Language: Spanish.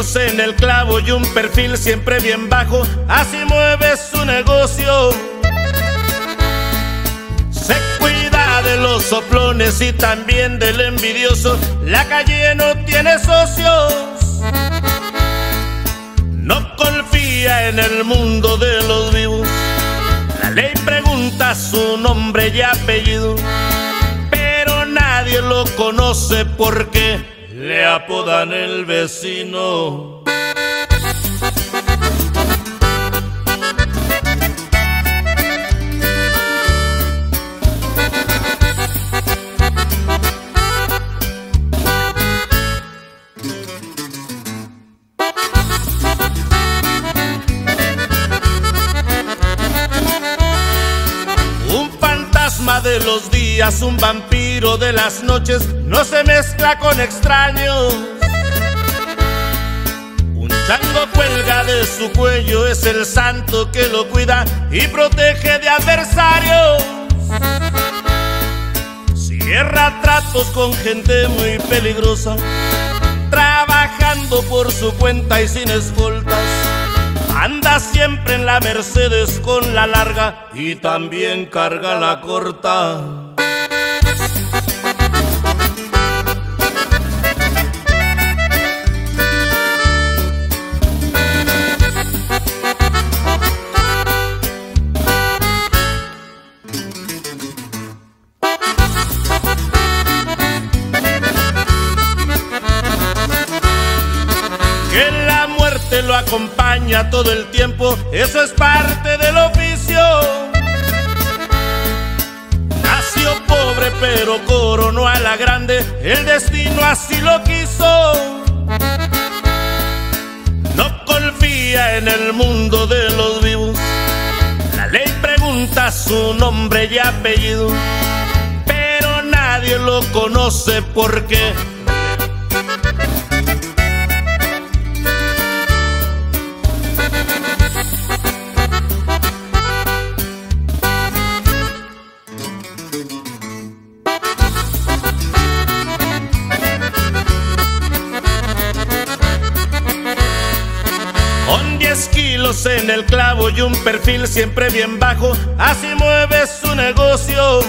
10 kilos en el clavo y un perfil siempre bien bajo, así mueve su negocio. Se cuida de los soplones y también del envidioso, la calle no tiene socios. No confía en el mundo de los vivos, la ley pregunta su nombre y apellido, pero nadie lo conoce porque le apodan el vecino. De los días, un vampiro de las noches, no se mezcla con extraños. Un chango cuelga de su cuello, es el santo que lo cuida y protege de adversarios. Cierra tratos con gente muy peligrosa, trabajando por su cuenta y sin escoltas. Anda siempre en la Mercedes con la larga y también carga la corta. Muerte lo acompaña todo el tiempo, eso es parte del oficio. Nació pobre pero coronó a la grande, el destino así lo quiso. No confía en el mundo de los vivos, la ley pregunta su nombre y apellido, pero nadie lo conoce porque en el clavo y un perfil siempre bien bajo, así mueve su negocio.